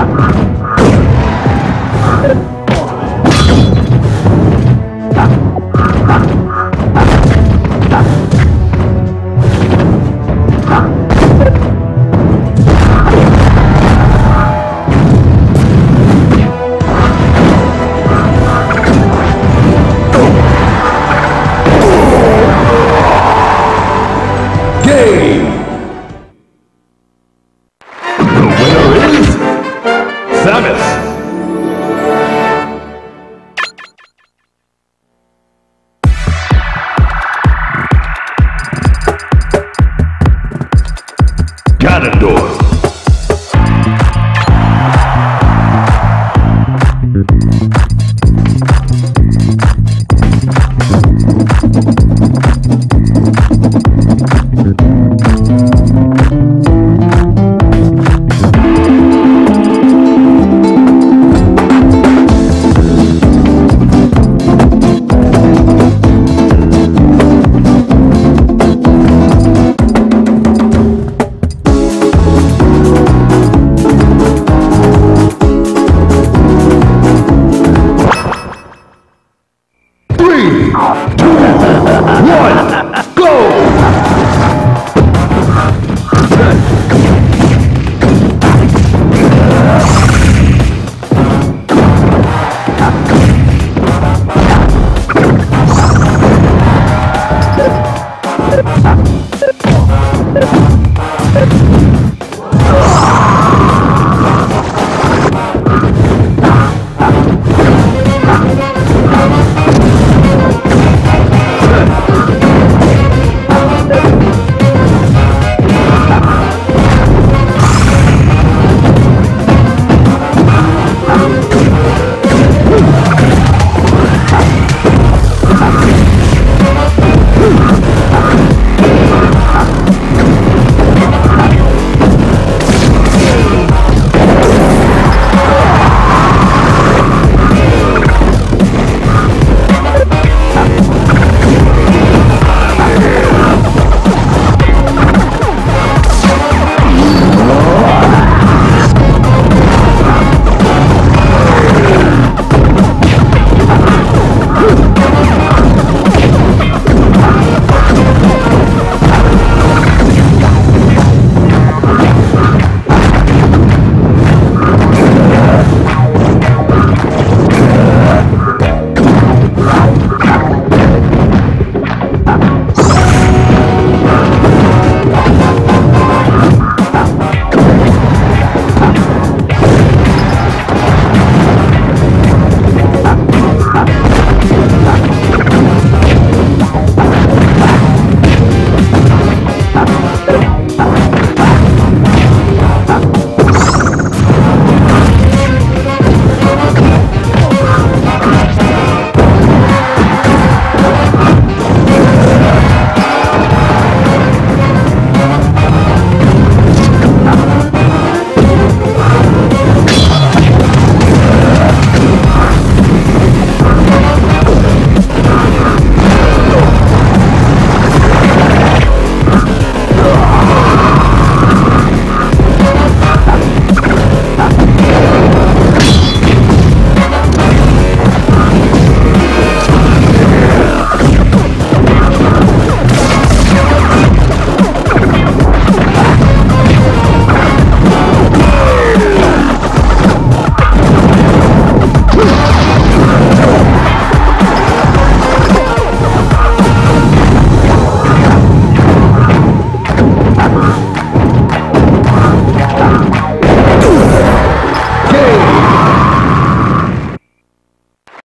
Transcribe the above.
The winner is Samus! Ganondorf!